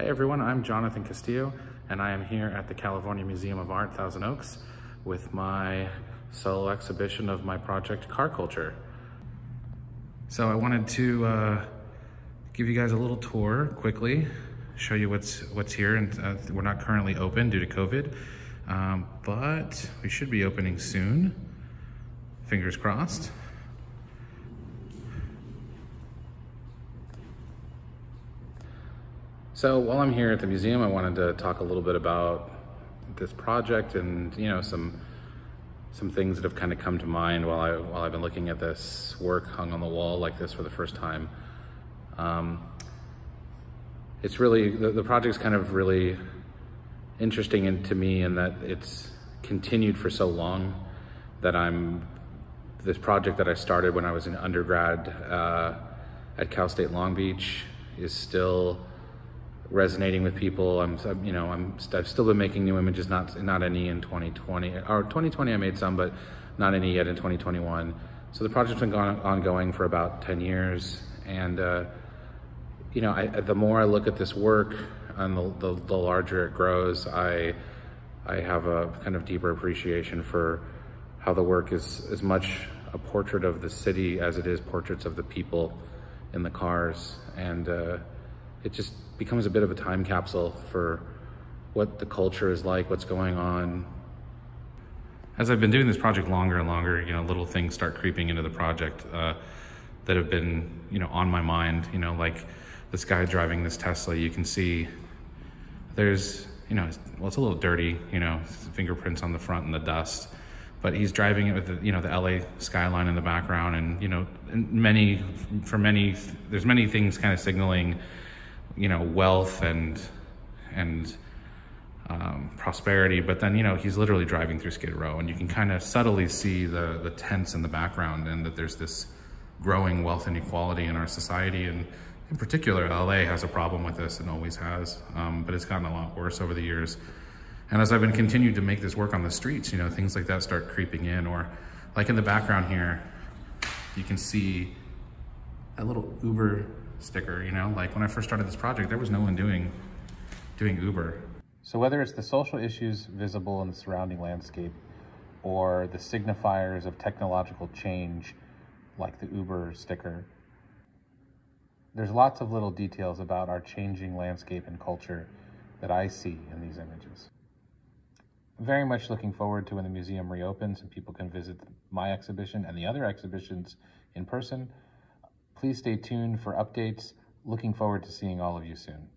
Hey everyone, I'm Jonathan Castillo, and I am here at the California Museum of Art, Thousand Oaks, with my solo exhibition of my project, Car Culture. So I wanted to uh, give you guys a little tour quickly, show you what's what's here, and uh, we're not currently open due to COVID, um, but we should be opening soon. Fingers crossed. So while I'm here at the museum, I wanted to talk a little bit about this project and you know some some things that have kind of come to mind while I while I've been looking at this work hung on the wall like this for the first time. Um, it's really the, the project's kind of really interesting in, to me in that it's continued for so long that I'm this project that I started when I was an undergrad uh, at Cal State Long Beach is still resonating with people. I'm, you know, I'm, I've still been making new images, not not any in 2020 or 2020. I made some, but not any yet in 2021. So the project's been gone, ongoing for about 10 years, and uh, you know, I, the more I look at this work, and the, the, the larger it grows, I I have a kind of deeper appreciation for how the work is as much a portrait of the city as it is portraits of the people in the cars, and uh, it just becomes a bit of a time capsule for what the culture is like, what's going on. As I've been doing this project longer and longer, you know, little things start creeping into the project uh, that have been, you know, on my mind. You know, like this guy driving this Tesla, you can see there's, you know, well, it's a little dirty, you know, fingerprints on the front and the dust but he's driving it with the, you know the LA skyline in the background and you know many for many there's many things kind of signaling you know, wealth and and um, prosperity. But then, you know, he's literally driving through Skid Row, and you can kind of subtly see the the tents in the background, and that there's this growing wealth inequality in our society. And in particular, LA has a problem with this and always has, um, but it's gotten a lot worse over the years. And as I've been continued to make this work on the streets, you know, things like that start creeping in, or like in the background here, you can see a little Uber sticker, you know? Like when I first started this project, there was no one doing, doing Uber. So whether it's the social issues visible in the surrounding landscape or the signifiers of technological change, like the Uber sticker, there's lots of little details about our changing landscape and culture that I see in these images. I'm very much looking forward to when the museum reopens and people can visit my exhibition and the other exhibitions in person. Please stay tuned for updates. Looking forward to seeing all of you soon.